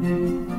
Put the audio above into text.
Mm-hmm.